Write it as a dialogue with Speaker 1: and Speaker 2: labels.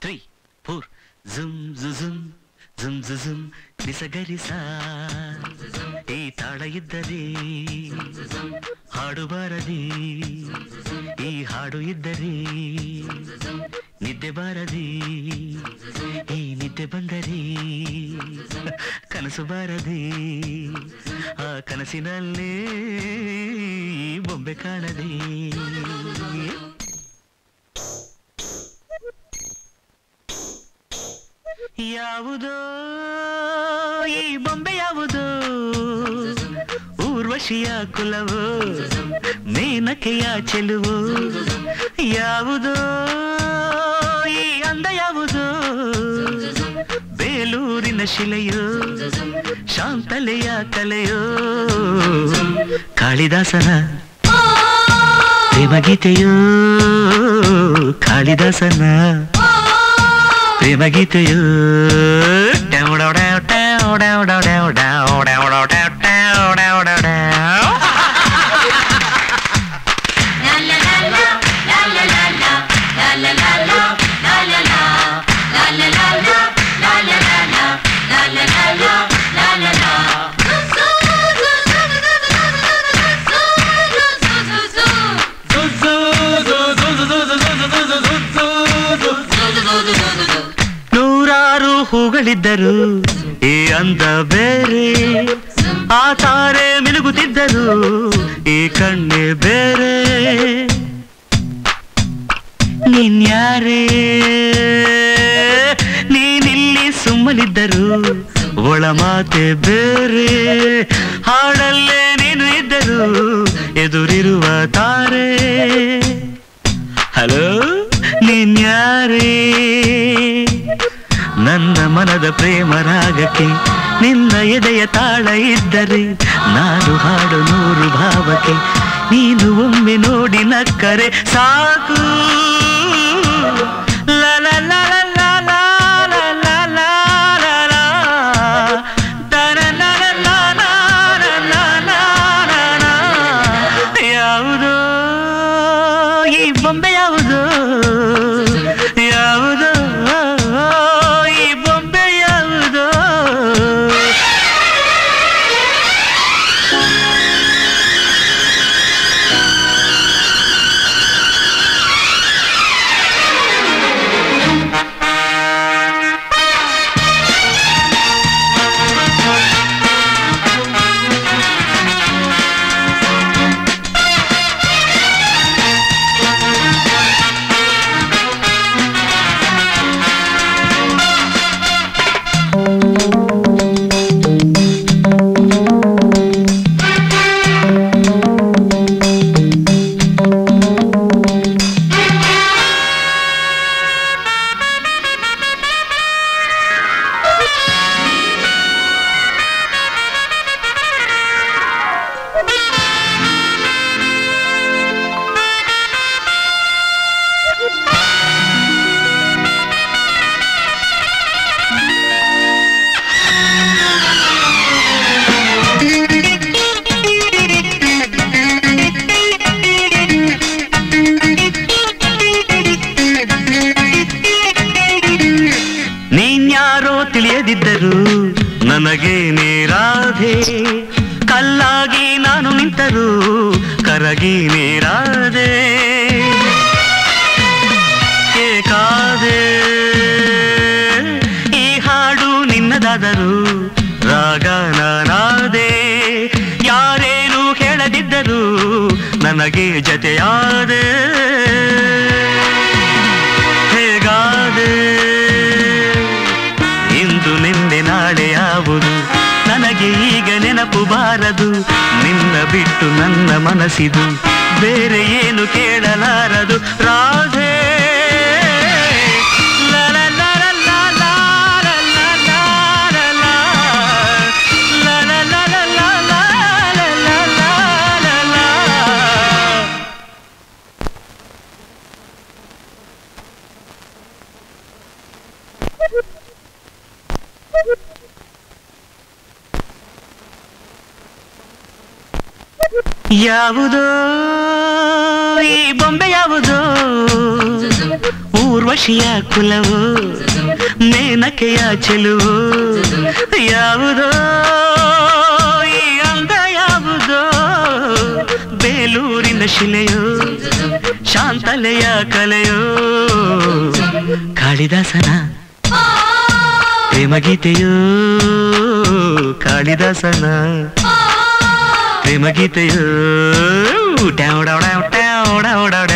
Speaker 1: Three four ಝುಂ ಝುಂ ಝುಂ ಝುಂ ನಿಸಗರಿಸ ಈ ತಾಳ ಇದ್ದರೆ ಹಾಡು ಬಾರದೆ. ಈ ಹಾಡು ಇದ್ದರೆ ನಿದ್ದೆ ಬಾರದೆ. ಈ ನಿದ್ದೆ ಬಂದರೆ ಕನಸು ಬಾರದೆ. ಆ ಕನಸಿನಲ್ಲೇ ಬೊಂಬೆ ಕಾಣದೆ. ಯಾವುದೋ ಈ ಬೊಂಬೆ ಯಾವುದೋ ಊರ್ವಶಿಯ ಕುಲವು ಮೇನಕೆಯ ಚೆಲುವು ಯಾವುದೋ ಈ ಅಂದ ಯಾವುದೋ ಬೇಲೂರಿನ ಶಿಲೆಯೋ ಶಾಂತಲೆಯ ಕಲೆಯೋ ಕಾಳಿದಾಸನ ಪ್ರೇಮಗೀತೆಯೋ ಕಾಳಿದಾಸನ പ്രേമഗീതയോ ഡൗ ಹೂಗಳಿದ್ದರು ಈ ಅಂದ ಬೇರೆ ಆ ತಾರೆ ಮಿನುಗುತ್ತಿದ್ದರು. ಈ ಕಣ್ಣೆ ಬೇರೆ. ನಿನ್ಯಾರೇ? ನೀನಿಲ್ಲಿ ಸುಮ್ಮನಿದ್ದರು. ಒಳ ಮಾತೆ ಬೇರೆ. ಹಾಡಲ್ಲೇ ನೀನು ಇದ್ದರು. ಎದುರಿರುವ ತಾರೆ. ಹಲೋ? ನೀನ್ಯಾರೇ? ನನ್ನ ಮನದ ಪ್ರೇಮ ರಾಗಕ್ಕೆ ನಿನ್ನ ಎದೆಯ ತಾಳ ಇದ್ದರೆ ನಾನು ಹಾಡು ನೂರು ಭಾವಕ್ಕೆ ನೀನು ಒಮ್ಮೆ ನೋಡಿ ನಕ್ಕರೆ ಸಾಕು ಯಾವುದೋ ಈ ಬೊಂಬೆ ಯಾವುದೋ ನೀರಾಧೆ ಕಲ್ಲಾಗಿ ನಾನು ನಿಂತರು ಕರಗಿ ನೀರಾದೆ. ಏಕಾದೆ. ಈ ಹಾಡು ನಿನ್ನದಾದರೂ ರಾಗ ನಾನಾದೆ ಯಾರೇನು ಹೇಳದಿದ್ದರೂ ನನಗೆ ಜತೆಯಾದೆ. ನಿನ್ನ ಬಿಟ್ಟು ನನ್ನ ಮನಸ್ಸಿದು ಬೇರೆ ಏನು ಕೇಳಲಾರದು ರಾಧೆ ಲ ಯಾವುದೋ? ಈ ಬೊಂಬೆ ಯಾವುದೋ? ಊರ್ವ ಊರ್ವಶಿಯ ಕುಲವು, ಮೇನಕೆಯ ಚೆಲುವು. ಯಾವುದೋ? ಈ ಅಂದ ಯಾವುದು? ಬೇಲೂರಿನ ಶಿಲೆಯೋ, ಶಾಂತಲೆಯ ಕಲೆಯೋ. ಕಾಳಿದಾಸನ ಪ್ರೇಮಗೀತೆಯೋ ಕಾಳಿದಾಸನ. ಪ್ರೇಮ ಗೀತೆಯೋ ಡಾವ್ ಡಾವ್ ಡಾವ್ ಡಾವ್ ಡಾವ್ ಡಾವ್